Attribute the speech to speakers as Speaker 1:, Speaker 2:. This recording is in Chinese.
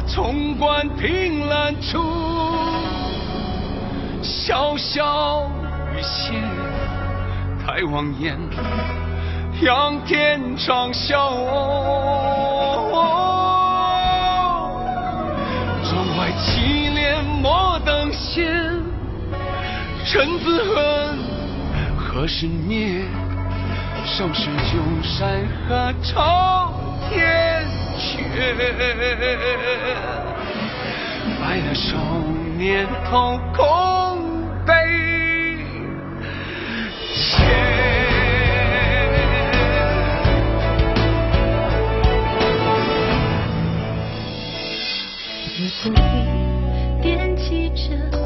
Speaker 1: 把潼关凭栏处，潇潇雨歇，抬望眼，仰天长啸。窗外凄怜莫等闲，臣子恨，何时灭？收拾旧山河朝雪白了少年头，空悲切。也不必惦记着。